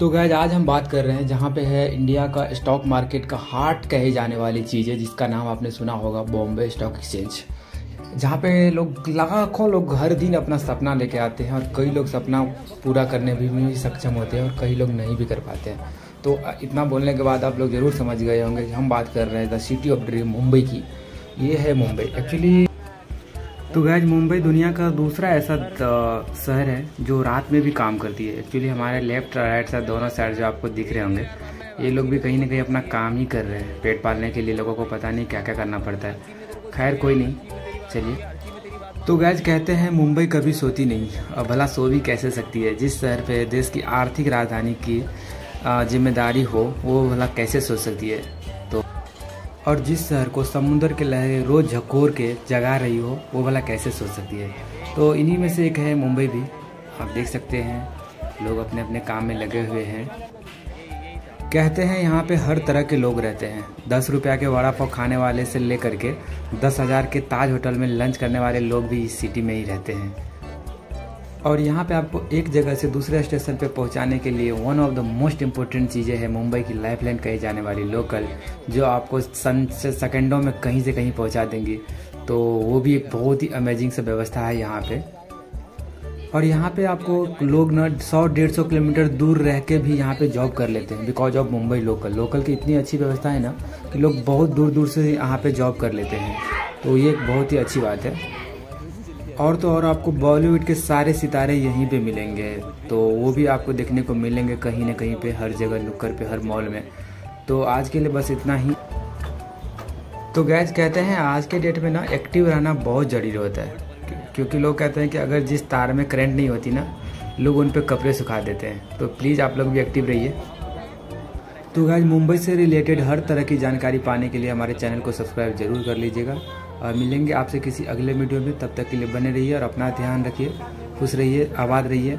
तो गैज आज हम बात कर रहे हैं जहाँ पे है इंडिया का स्टॉक मार्केट का हार्ट कहे जाने वाली चीज़ है जिसका नाम आपने सुना होगा बॉम्बे स्टॉक एक्सचेंज जहाँ पे लोग लाखों लोग हर दिन अपना सपना लेके आते हैं और कई लोग सपना पूरा करने भी, में भी सक्षम होते हैं और कई लोग नहीं भी कर पाते हैं। तो इतना बोलने के बाद आप लोग ज़रूर समझ गए होंगे कि हम बात कर रहे हैं the city of dream Mumbai की। ये है मुंबई। एक्चुअली तो गैज मुंबई दुनिया का दूसरा ऐसा शहर है जो रात में भी काम करती है। एक्चुअली हमारे लेफ़्ट और राइट साइड दोनों साइड जो आपको दिख रहे होंगे, ये लोग भी कहीं ना कहीं अपना काम ही कर रहे हैं। पेट पालने के लिए लोगों को पता नहीं क्या क्या करना पड़ता है। खैर, कोई नहीं, चलिए। तो गैज कहते हैं मुंबई कभी सोती नहीं। और भला सो भी कैसे सकती है? जिस शहर पे देश की आर्थिक राजधानी की ज़िम्मेदारी हो, वो भला कैसे सोच सकती है? और जिस शहर को समुद्र के लहरें रोज झकोर के जगा रही हो, वो भला कैसे सोच सकती है? तो इन्हीं में से एक है मुंबई भी। आप देख सकते हैं, लोग अपने अपने काम में लगे हुए हैं। कहते हैं यहाँ पे हर तरह के लोग रहते हैं। दस रुपया के वड़ा पाव खाने वाले से लेकर के दस हज़ार के ताज होटल में लंच करने वाले लोग भी इस सिटी में ही रहते हैं। और यहाँ पे आपको एक जगह से दूसरे स्टेशन पे पहुँचाने के लिए one of the most important चीज़ें हैं मुंबई की लाइफ लाइन कही जाने वाली लोकल जो आपको सन से सेकेंडों में कहीं से कहीं पहुँचा देंगी। तो वो भी एक बहुत ही अमेजिंग सा व्यवस्था है यहाँ पे। और यहाँ पे आपको लोग ना सौ डेढ़ सौ किलोमीटर दूर रह के भी यहाँ पे जॉब कर लेते हैं because of Mumbai local local की इतनी अच्छी व्यवस्था है ना कि लोग बहुत दूर दूर से यहाँ पे जॉब कर लेते हैं। तो ये एक बहुत ही अच्छी बात है। और तो और आपको बॉलीवुड के सारे सितारे यहीं पे मिलेंगे। तो वो भी आपको देखने को मिलेंगे कहीं ना कहीं पे, हर जगह नुक्कर पे, हर मॉल में। तो आज के लिए बस इतना ही। तो गैस कहते हैं आज के डेट में ना एक्टिव रहना बहुत ज़रूरी होता है। क्योंकि लोग कहते हैं कि अगर जिस तार में करंट नहीं होती ना, लोग उन पर कपड़े सुखा देते हैं। तो प्लीज़ आप लोग भी एक्टिव रहिए। तो गैज मुंबई से रिलेटेड हर तरह की जानकारी पाने के लिए हमारे चैनल को सब्सक्राइब ज़रूर कर लीजिएगा। मिलेंगे आपसे किसी अगले वीडियो में। तब तक के लिए बने रहिए और अपना ध्यान रखिए, खुश रहिए, आबाद रहिए।